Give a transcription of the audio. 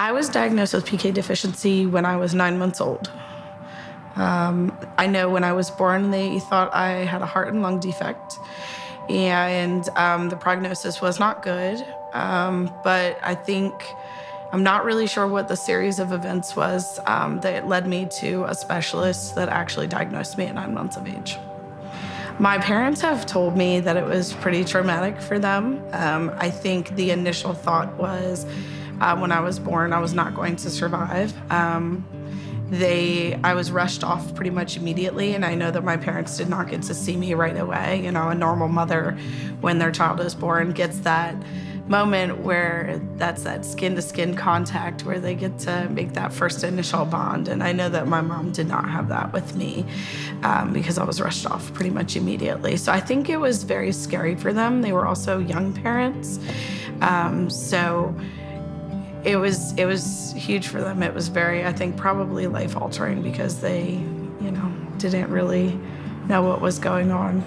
I was diagnosed with PK deficiency when I was nine months old. Um, I know when I was born, they thought I had a heart and lung defect, and um, the prognosis was not good. Um, but I think I'm not really sure what the series of events was um, that led me to a specialist that actually diagnosed me at nine months of age. My parents have told me that it was pretty traumatic for them. Um, I think the initial thought was uh, when I was born, I was not going to survive. Um, they, I was rushed off pretty much immediately, and I know that my parents did not get to see me right away. You know, a normal mother, when their child is born, gets that moment where that's that skin to skin contact where they get to make that first initial bond. And I know that my mom did not have that with me um, because I was rushed off pretty much immediately. So I think it was very scary for them. They were also young parents. Um, so it was it was huge for them. It was very, I think, probably life altering because they, you know, didn't really know what was going on.